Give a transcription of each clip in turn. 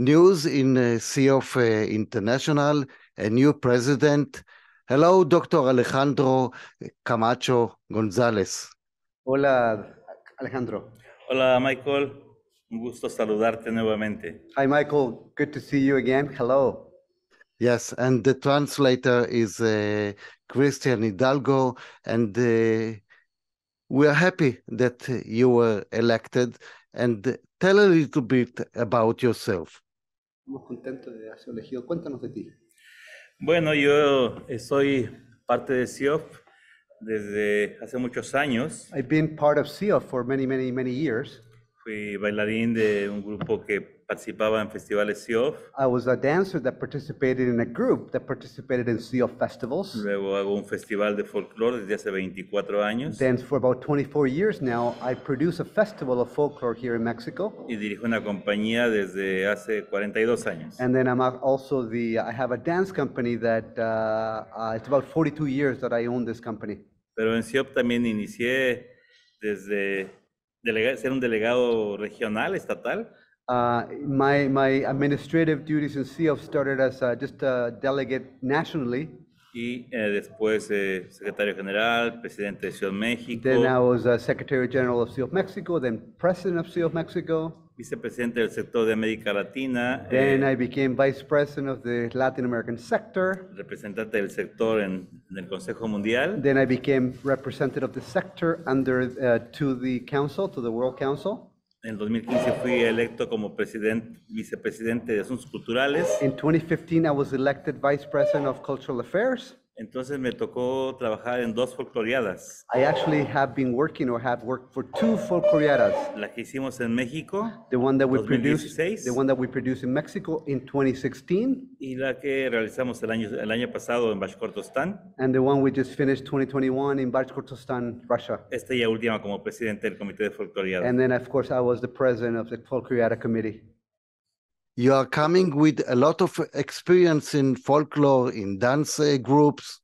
news in uh, CEOF uh, International, a new president. Hello, Dr. Alejandro Camacho González. Hola, Alejandro. Hola Michael, un gusto saludarte nuevamente. Hi, Michael. Good to see you again. Hello. Yes, and the translator is uh, Christian Hidalgo, and uh, we are happy that you were elected. And tell a little bit about yourself. Estamos contentos de haber elegido. Cuéntanos de ti. Bueno, yo soy parte de CIOF desde hace muchos años. I've been part of CEOF for many, many, many years. Fui bailarín de un grupo que participaba en festivales CIOF. I was a dancer that participated in a group that participated in CEOF festivals. Luego hago un festival de folclore desde hace 24 años. Then for about 24 years now, I produce a festival of folklore here in Mexico. Y dirijo una compañía desde hace 42 años. And then I'm also the, I have a dance company that, uh, uh, it's about 42 years that I own this company. Pero en CIOF también inicié desde delega- ser un delegado regional, estatal. Uh, my, my administrative duties in CEOF started as uh, just a delegate nationally. Y eh, después eh, secretario general, presidente de Ciudad México, Then I was uh, Secretary General of CEOF Mexico, then President of CEOF Mexico. vicepresidente del sector de América Latina, Then eh, I became Vice President of the Latin American sector. representante del sector en, en el Consejo Mundial Then I became representative of the sector under uh, to the council, to the World Council. En 2015 fui electo como presidente, vicepresidente de Asuntos Culturales. In 2015, I was elected Vice President of Cultural Affairs. Entonces me tocó trabajar en dos folcloriadas. I actually have been working or have worked for two folcloriadas. La que hicimos en México The one that we produced, 2016. the one that we produced in Mexico in 2016, y la que realizamos el año, el año pasado en Bashkortostán. and the one we just finished 2021 in Bashkortostan, Russia. Esta ya última como presidente del Comité de Folcloriadas. And then, of course, I was the president of the Folkloriada Committee. You are coming with a lot of experience in folklore, in dance uh, groups.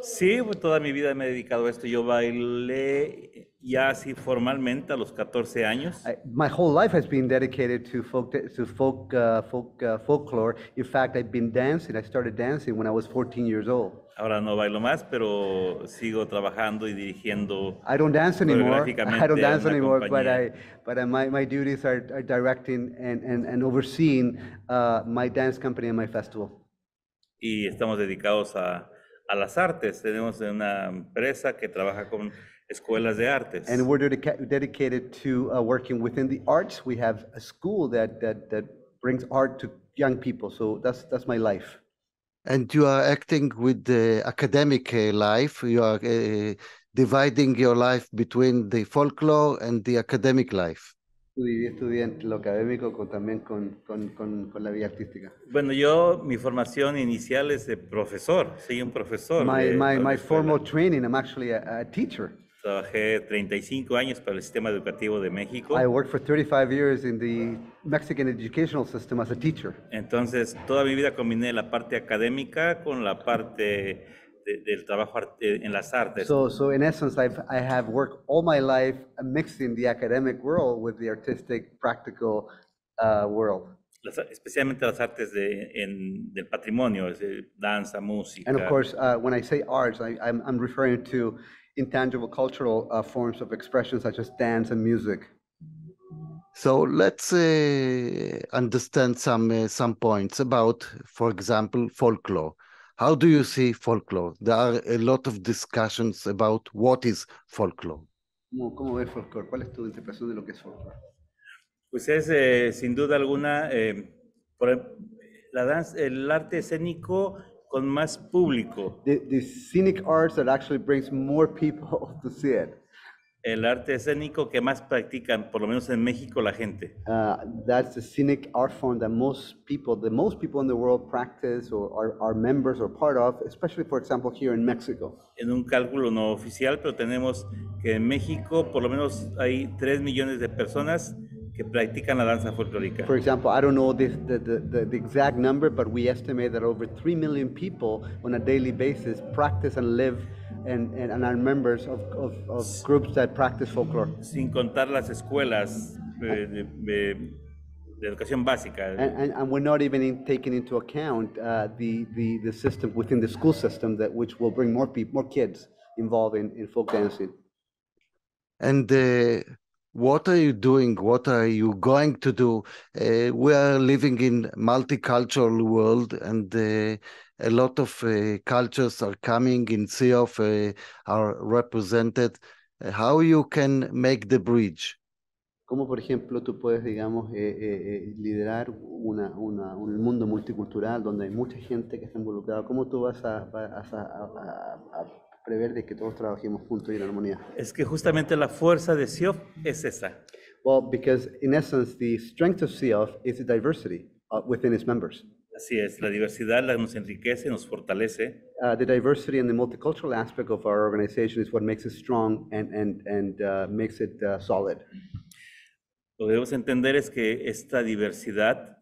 Sí, toda mi vida me he dedicado a esto. Yo bailé ya así formalmente a los 14 años. I, my whole life has been dedicated to folk, to folk, uh, folk, uh, folklore. In fact, I've been dancing. I started dancing when I was 14 years old. Ahora no bailo más, pero sigo trabajando y dirigiendo. I don't dance anymore. I don't dance anymore, but I, compañía. but I, my, my duties are, are directing and, and, and overseeing uh, my dance company and my festival. Y estamos dedicados a, a las artes. Tenemos una empresa que trabaja con escuelas de artes. And we're dedica- dedicated to uh, working within the arts. We have a school that, that, that brings art to young people. So that's, that's my life. And you are acting with the academic uh, life. You are uh, dividing your life between the folklore and the academic life. Estudié, estudié entre lo académico con, también con, con, con, con la vida artística. Bueno, yo, mi formación inicial es de profesor. Soy un profesor. My, de- my, de my escuela. formal training, I'm actually a, a teacher. Trabajé 35 años para el sistema educativo de México. I worked for 35 years in the Mexican educational system as a teacher. Entonces, toda mi vida combiné la parte académica con la parte de- del trabajo eh, en las artes. So, so in essence, I've, I have worked all my life mixing the academic world with the artistic, practical uh, world. Las- especialmente las artes de, en- del patrimonio, es decir, danza, música. And of course, uh, when I say arts, I, I'm, I'm referring to intangible cultural uh, forms of expression such as dance and music. So let's uh, understand some uh, some points about, for example, folklore. How do you see folklore? There are a lot of discussions about what is folklore. ¿Cómo, cómo ver folclore? ¿Cuál es tu interpretación de lo que es folclore? Pues es, eh, sin duda alguna, eh, por em- la danza, el arte escénico con más público. The, the scenic arts that actually brings more people to see it. El arte escénico que más practican, por lo menos en México, la gente. Uh, that's the scenic art form that most people, the most people in the world practice or are, are members or part of, especially, for example, here in Mexico. En un cálculo no oficial, pero tenemos que en México por lo menos hay 3 millones de personas que practican la danza folclórica. For example, I don't know this, the, the, the, the exact number, but we estimate that over 3 million people on a daily basis practice and live and, and, and are members of, of, of groups that practice folklore. Sin contar las escuelas eh, de- de- de educación básica. And, and, and we're not even in, taking into account uh, the, the, the system within the school system that which will bring more people, more kids involved in, in folk dancing. And uh, what are you doing? What are you going to do? Uh, we are living in multicultural world, and uh, a lot of uh, cultures are coming in CIOF, uh, are represented. How you can make the bridge? ¿Cómo, por ejemplo, tú puedes, digamos, eh, eh, eh, liderar una, una, un mundo multicultural donde hay mucha gente que está involucrada? ¿Cómo tú vas a, vas a- a- a prever de que todos trabajemos juntos y en armonía? Es que justamente la fuerza de SIOF es esa. Well, because in essence, the strength of CIOF is the diversity uh, within its members. Así es, la diversidad la nos enriquece, nos fortalece Uh, the diversity and the multicultural aspect of our organization is what makes it strong and, and, and uh, makes it uh, solid. Lo que debemos entender es que esta diversidad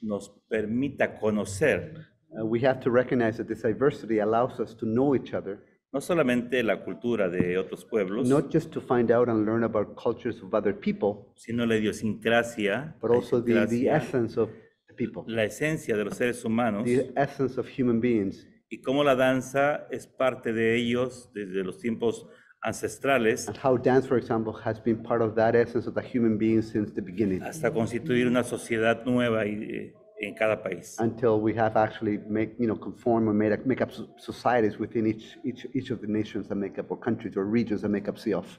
nos permita conocer Uh, we have to recognize that this diversity allows us to know each other, no solamente la cultura de otros pueblos, not just to find out and learn about cultures of other people, sino la idiosincrasia, but la also the, the idiosincrasia, essence of the people, la esencia de los seres humanos the essence of human beings, y cómo la danza es parte de ellos desde los tiempos ancestrales and how dance, for example, has been part of that essence of the human being since the beginning, hasta constituir una sociedad nueva y, eh, en cada país. until we have actually make, you know, conform or made, make up so- societies within each, each, each of the nations that make up, or countries or regions that make up CIOF.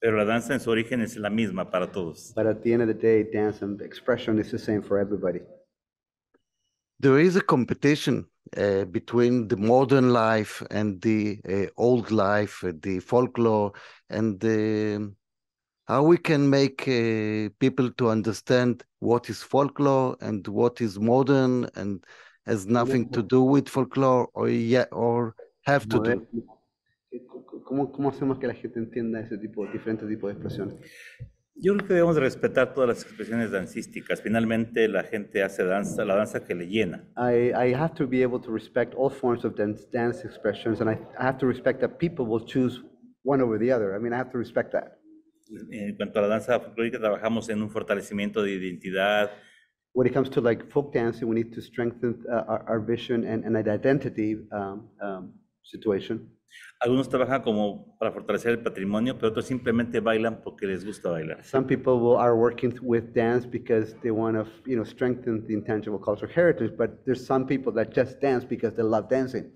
Pero la danza en su origen es la misma para todos. But at the end of the day, dance and expression is the same for everybody. There is a competition uh, between the modern life and the uh, old life, uh, the folklore, and the, how we can make uh, people to understand what is folklore and what is modern and has nothing to do with folklore or yeah or have to do. Moder- ¿Cómo, ¿Cómo hacemos que la gente entienda ese tipo, diferentes tipos de expresiones? Yo creo que debemos de respetar todas las expresiones dancísticas. Finalmente la gente hace danza, la danza que le llena. I, I have to be able to respect all forms of dance, dance expressions, and I, I have to respect that people will choose one over the other. I mean, I have to respect that. En cuanto a la danza folclórica, trabajamos en un fortalecimiento de identidad, When it comes to like folk dancing, we need to strengthen uh, our, our vision and, and an identity um, um, situation. Algunos trabajan como para fortalecer el patrimonio, pero otros simplemente bailan porque les gusta bailar. Some people will, are working with dance because they want to, you know, strengthen the intangible cultural heritage, but there's some people that just dance because they love dancing.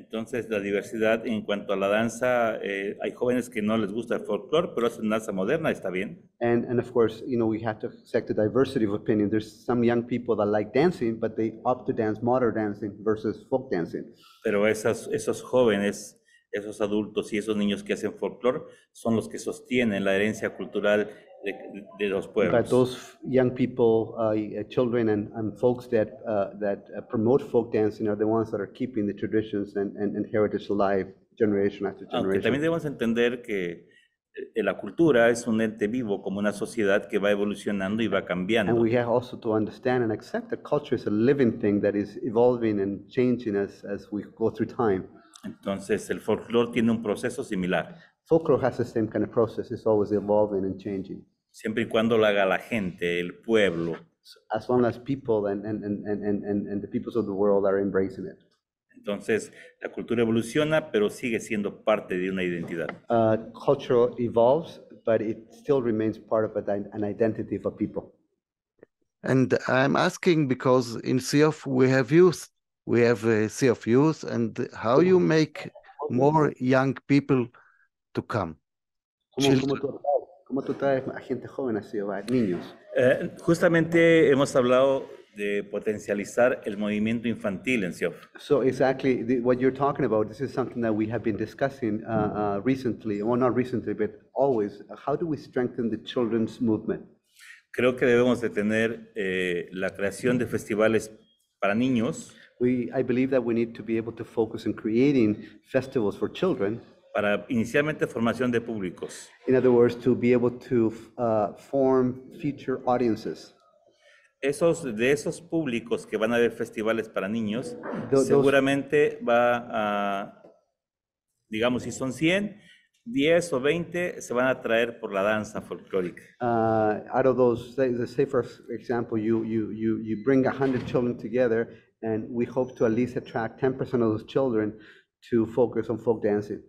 Entonces, la diversidad en cuanto a la danza, eh, hay jóvenes que no les gusta el folclore, pero hacen danza moderna, está bien. And, and of course, you know, we have to accept the diversity of opinion. There's some young people that like dancing, but they opt to dance modern dancing versus folk dancing. Pero esas, esos jóvenes, esos adultos y esos niños que hacen folclore son los que sostienen la herencia cultural de, de los But pueblos. those young people, uh, uh, children and, and folks that, uh, that uh, promote folk dancing are the ones that are keeping the traditions and, and, and heritage alive generation after Aunque también generation. debemos entender que eh, la cultura es un ente vivo, como una sociedad que va evolucionando y va And cambiando. we have also to understand and accept that culture is a living thing that is evolving and changing as, as we go through time. Entonces, el folclore tiene un proceso similar, Folklore has the same kind of process. It's always evolving and changing. siempre y cuando lo haga la gente, el pueblo. as long as people and, and, and, and, and- and, and the peoples of the world are embracing it. Entonces, la cultura evoluciona, pero sigue siendo parte de una identidad. Uh, culture evolves, but it still remains part of a, an identity of a people. And I'm asking because in CF we have youth, we have a CF youth, and how you make more young people to come. ¿Cómo, cómo, Children. tú, atraes- cómo tú traes a gente joven así, o a niños? Eh, justamente hemos hablado de potencializar el movimiento infantil en CIOF. So exactly the, what you're talking about, this is something that we have been discussing uh, uh, recently, well, not recently, but always. How do we strengthen the children's movement? Creo que debemos de tener eh, la creación de festivales para niños, We, I believe that we need to be able to focus on creating festivals for children para inicialmente formación de públicos. In other words, to be able to uh, form future audiences. Esos, de esos públicos que van a ver festivales para niños, those- seguramente va a, digamos, si son 100, 10 o 20 se van a traer por la danza folclórica. Uh, out of those, say for example, you, you, you, you bring 100 children together, and we hope to at least attract 10% of those children to focus on folk dancing.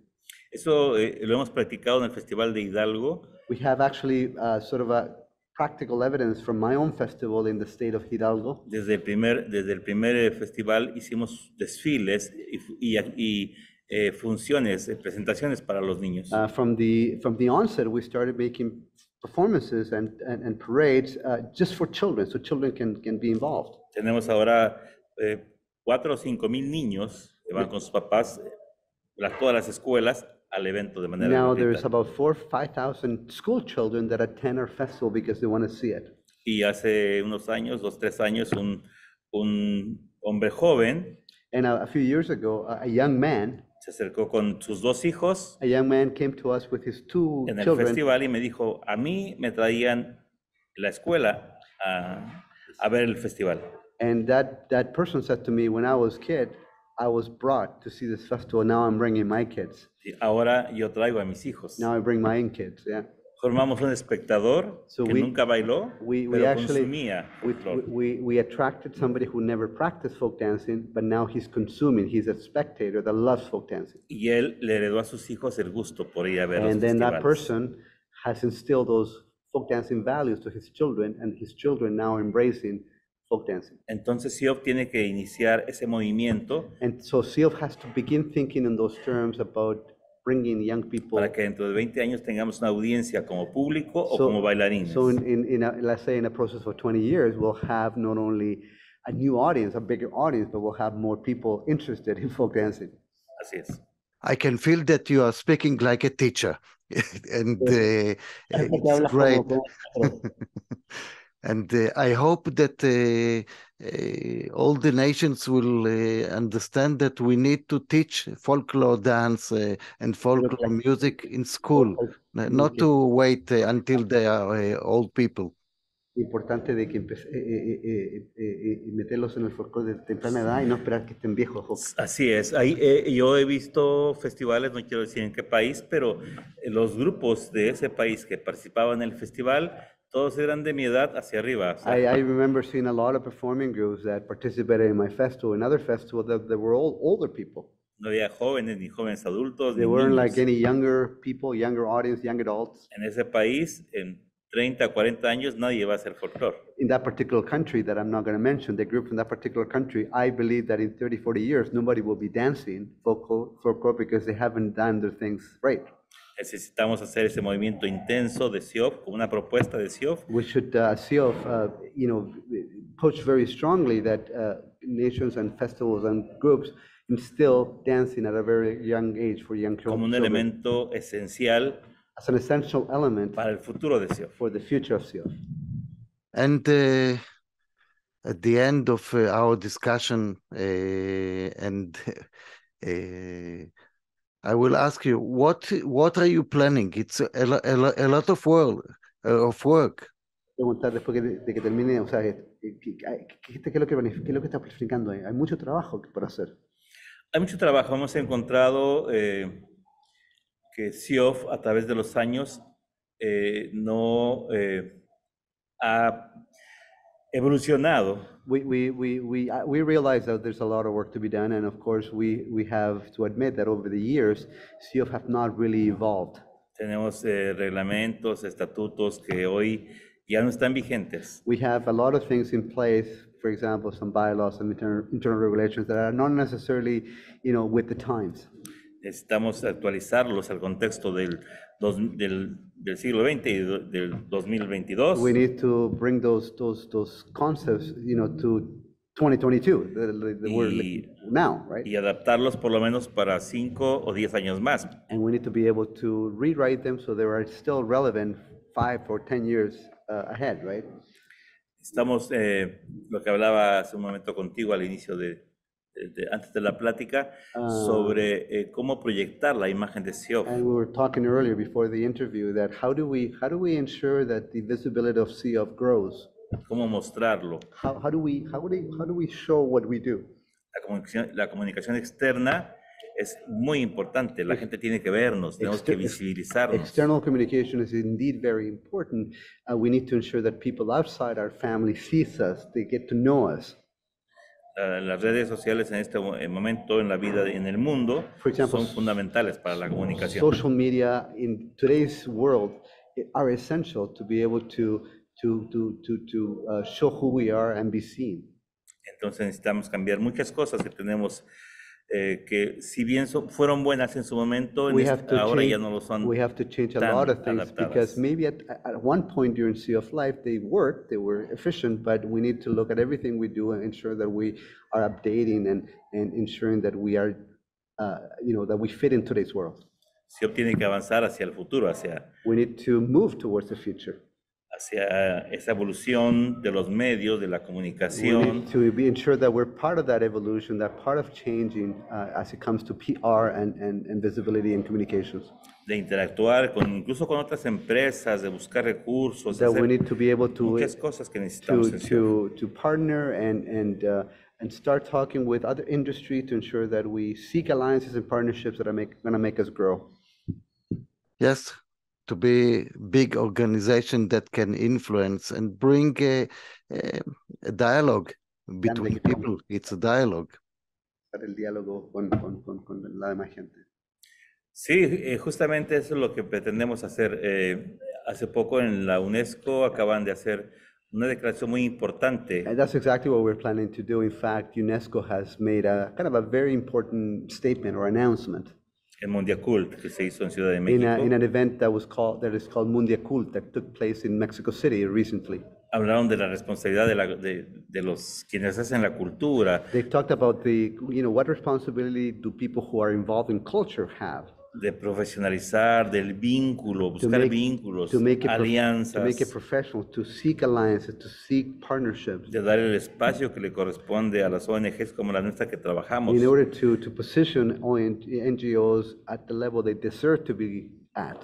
Eso eh, lo hemos practicado en el Festival de Hidalgo. We have actually uh, sort of a practical evidence from my own festival in the state of Hidalgo. Desde el primer, desde el primer eh, festival hicimos desfiles y, y, y, eh, funciones, eh, presentaciones para los niños. Uh, from the from the onset, we started making performances and and, and parades uh, just for children, so children can can be involved. Tenemos ahora eh, cuatro o cinco mil niños que van con sus papás, eh, las, todas las escuelas, al evento de manera Now there's about four five thousand school children that attend our festival because they want to see it. Y hace unos años, dos, tres años, un, un hombre joven And a, a few years ago, a, a young man, se acercó con sus dos hijos a young man came to us with his two en el children, festival y me dijo, a mí me traían la escuela a, a ver el festival. and that that person said to me, when I was kid, I was brought to see this festival. Now I'm bringing my kids. Y ahora yo traigo a mis hijos. Now I bring my own kids. Yeah. Formamos un espectador So que we- nunca bailó, we- we pero actually- consumía We, we, we attracted somebody who never practiced folk dancing, but now he's consuming. He's a spectator that loves folk dancing. Y él le heredó a sus hijos el gusto por ir a ver los And then that person has instilled those folk dancing values to his children, and his children now embracing folk dancing. Entonces Siob tiene que iniciar ese movimiento And so SEALF has to begin thinking in those terms about bringing young people. para que dentro de 20 años tengamos una audiencia como público o So- como bailarines. So in, in, in a, let's say in a process of 20 years, we'll have not only a new audience, a bigger audience, but we'll have more people interested in folk dancing. Así es. I can feel that you are speaking like a teacher, and uh, it's great. And uh, I hope that uh, uh, all the nations will uh, understand that we need to teach folklore dance uh, and folklore music in school, not to wait uh, until they are uh, old people. importante de que empe- eh, eh, eh, eh, eh, eh, meterlos en el folclore de temprana edad y no esperar que estén viejos. Así es. Ahí, eh, yo he visto festivales, no quiero decir en qué país, pero eh, los grupos de ese país que participaban en el festival, todos eran de mi edad hacia arriba. o sea, I, I remember seeing a lot of performing groups that participated in my festival and other festivals that, that were all older people. no había jóvenes ni jóvenes adultos. They ni weren't niños. like any younger people, younger audience, young adults. En ese país, en 30, 40 años, nadie va a hacer folclore. In that particular country that I'm not going to mention, the group from that particular country, I believe that in 30, 40 years, nobody will be dancing folklore, folklore because they haven't done their things right. Necesitamos hacer ese movimiento intenso de SIOF, como una propuesta de SIOF, We should uh, see of, uh, you know, push very strongly that uh, nations and festivals and groups instill dancing at a very young age for young chil- como un children elemento esencial as an essential element para el futuro de SIOF. for the future of SEAL. And uh, at the end of uh, our discussion, uh, and uh, I will ask you, what what are you planning? It's a, a, a lot of work, uh, of work. Preguntar después que- de que termine, o sea, ¿qué, qué- qué- qué es lo que qué es lo que estás planificando? Hay mucho trabajo por hacer. Hay mucho trabajo. Hemos encontrado eh, que SIOF a través de los años eh, no eh, ha evolucionado. We, we, we, we, uh, we realize that there's a lot of work to be done, and of course, we, we have to admit that over the years, CF have not really evolved. Tenemos eh, reglamentos, estatutos que hoy ya no están vigentes. We have a lot of things in place, for example, some bylaws, some internal, internal regulations that are not necessarily, you know, with the times. Necesitamos actualizarlos al contexto del, dos- del, del siglo XX y do- del 2022 We need to bring those, those, those concepts, you know, to 2022, the, the, Y- now, right? y adaptarlos por lo menos para cinco o diez años más. And we need to be able to rewrite them so they are still relevant five or 10 years uh, ahead, right? Estamos, eh, lo que hablaba hace un momento contigo al inicio de, de- de- antes de la plática, Ah. sobre eh, cómo proyectar la imagen de SIOF. And we were talking earlier before the interview that how do we, how do we ensure that the visibility of CF grows? cómo mostrarlo. How, how do we, how do we, how do we show what we do? La comunicación, la comunicación externa es muy importante. La gente tiene que vernos, tenemos que visibilizarnos. External communication is indeed very important. Uh, we need to ensure that people outside our family sees us, they get to know us. La- Las redes sociales en este mo- momento en la vida, en el mundo, example, son fundamentales para la comunicación. Social media in today's world are essential to be able to, to, to, to, to uh, show who we are and be seen. Entonces necesitamos cambiar muchas cosas que tenemos, eh, que si bien so- fueron buenas en su momento, en We este- have to ahora ya change, no lo son. we have to change a tan lot of things because adaptadas. maybe at, at one point during Sea of Life, they worked, they were efficient, but we need to look at everything we do and ensure that we are updating and, and ensuring that we are, uh, you know, that we fit in today's world. Se tiene que avanzar hacia el futuro, hacia, We need to move towards the future. Hacia esa evolución de los medios, de la comunicación, to be ensure that we're part of that evolution, that part of changing uh, as it comes to PR and, and, and visibility and communications. de interactuar con, incluso con otras empresas, de buscar recursos, That we need to be able to, muchas cosas que necesitamos. to, to, to partner and, and, uh, and start talking with other industry to ensure that we seek alliances and partnerships that are make, gonna make us grow. Yes, to be big organization that can influence and bring a, a, a dialogue between people. It's a dialogue. Para el diálogo con, con, con, con la demás gente. Sí, eh, justamente eso es lo que pretendemos hacer. Eh, hace poco en la UNESCO acaban de hacer una declaración muy importante And that's exactly what we're planning to do. In fact, UNESCO has made a kind of a very important statement or announcement. En Mondiacult que se hizo en Ciudad de in, México. a, in an event that was called that is called Mundia Cult that took place in Mexico City recently. Hablaron de la responsabilidad de, la- de- de los quienes hacen la cultura, They talked about the you know what responsibility do people who are involved in culture have de profesionalizar, del vínculo, to buscar make, vínculos, alianzas, make it professional, to seek alliances, to seek partnerships de dar el espacio que le corresponde a las ONGs como la nuestra que trabajamos. in order to to position ON NGOs at the level they deserve to be at.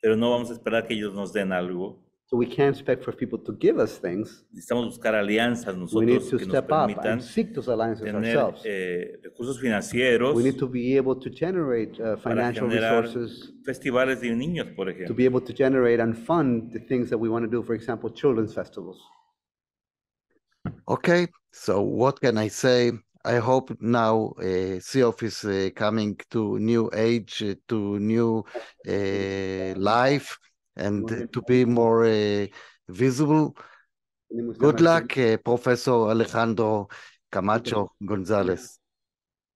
Pero no vamos a esperar que ellos nos den algo. So we can't expect for people to give us things. Necesitamos buscar alianzas We need to que nos step up permitan and seek those alliances tener ourselves. eh, recursos financieros We need to be able to generate uh, para financial generar resources festivales de niños, por to ejemplo. be able to generate and fund the things that we want to do, for example, children's festivals. Okay, so what can I say? I hope now uh, CEOF is uh, coming to new age, uh, to new uh, life, and to be more uh, visible. Good luck, uh, Professor Alejandro Camacho González.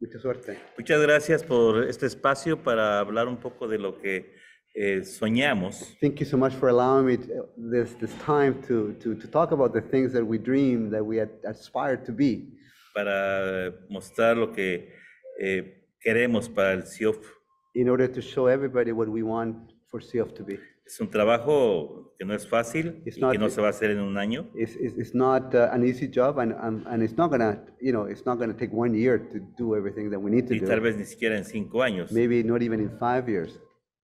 Mucha suerte. Muchas gracias por este espacio para hablar un poco de lo que eh, soñamos. Thank you so much for allowing me to- this, this time to, to, to talk about the things that we dream, that we aspire to be, para mostrar lo que eh, queremos para el CIOF. in order to show everybody what we want for CF to be. Es un trabajo que no es fácil It's y not- que no se va a hacer en un año. It's, it's, it's not uh, an easy job, and, and, and it's not gonna, you know, it's not gonna take one year to do everything that we need to y tal do. vez ni siquiera en cinco años, Maybe not even in five years.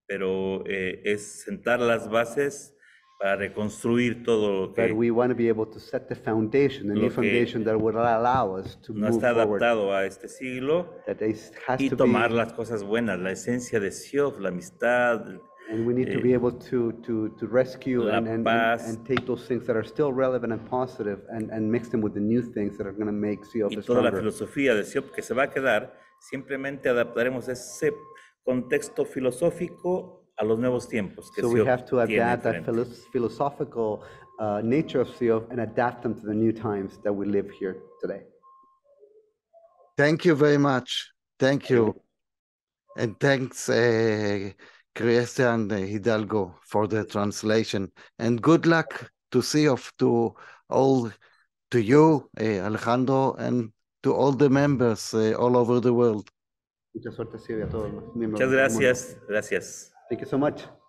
pero eh, es sentar las bases para reconstruir todo lo But que we want to be able to set the foundation, the new foundation that would allow us to no move está forward. adaptado a este siglo That has y to tomar be, las cosas buenas, la esencia de CIOF, la amistad, and we need to eh, be able to, to, to rescue la and, and, and, paz. and take those things that are still relevant and positive and, and mix them with the new things that are going to make y CF toda la stronger. filosofía de CIOP que se va a quedar, simplemente adaptaremos ese contexto filosófico a los nuevos tiempos que So we CIOP have to tiene adapt that enfrente. philos- philosophical uh, nature of CF and adapt them to the new times that we live here today. Thank you very much. Thank you. And thanks, uh, Christian Hidalgo, for the translation. And good luck to CEOF, to all, to you, uh, Alejandro, and to all the members uh, all over the world. Mucha suerte, Silvia, a todos los miembros. Muchas gracias, gracias. Thank you so much.